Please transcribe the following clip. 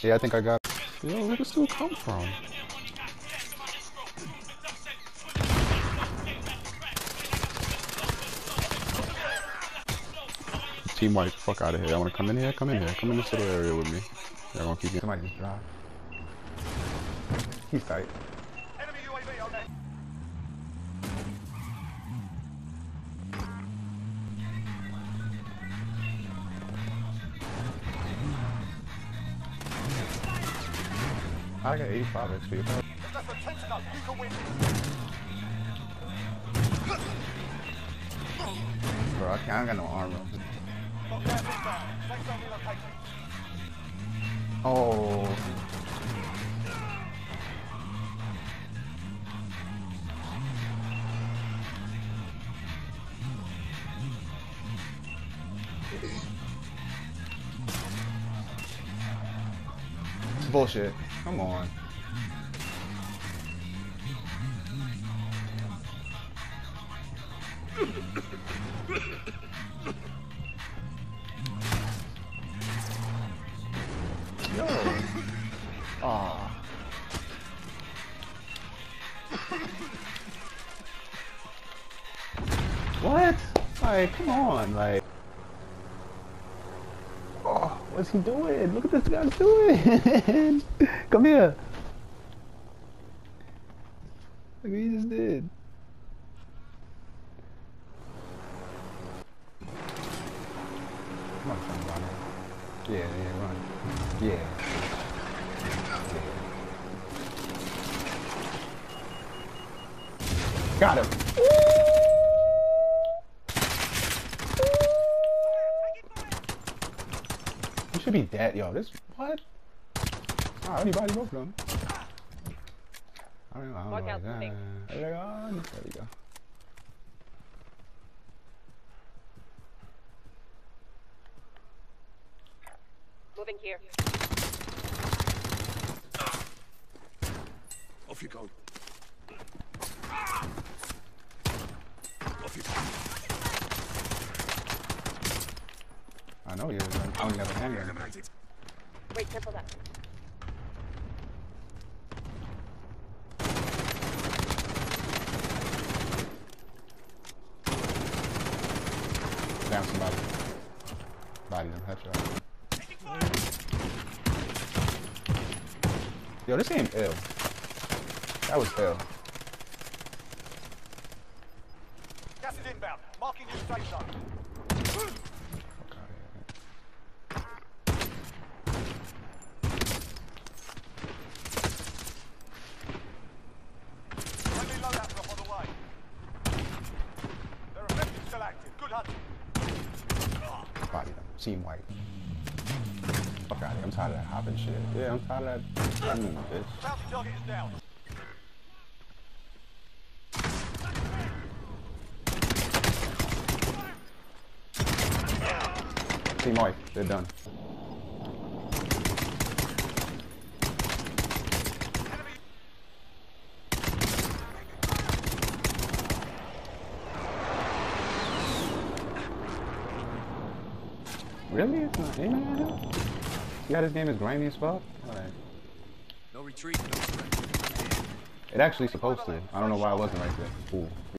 Yeah, I think I got. Yo, where does this dude come from? Team white, fuck out of here. I want to come in here. Come in here. Come in this little area with me. Y'all gonna keep me. Somebody just drive. He's tight. I got 85 XP. Bro, I, can't, got no armor. Oh. Bullshit. Come on. Yo. Aw. What? Like, come on, like. What's he doing? Look at this guy doing. come here. Look what he just did. Come on, son, run. Yeah, yeah, run. Yeah. Got him. You should be dead, yo. This what? Ah, I already body both of them. I don't know. I don't know out, what that- There we go. There we go. Moving here. Off you go. Off you go. I know you. I only have a handgun. Wait, careful that. Down somebody. Body them headshot. Yo, this game ill. That was ill. Gas is inbound. Marking your safe zone. Active. Good hunting. Body them. Team white. Fuck out of here. I'm tired of that hopping shit. Yeah, I'm tired of that. Mm, bitch. Bounty target is down. Team white. They're done. Really? It's not aiming at him? You got his game is grimy as fuck? Alright. No retreat, no. It actually supposed to. I don't know why it wasn't right there. Cool.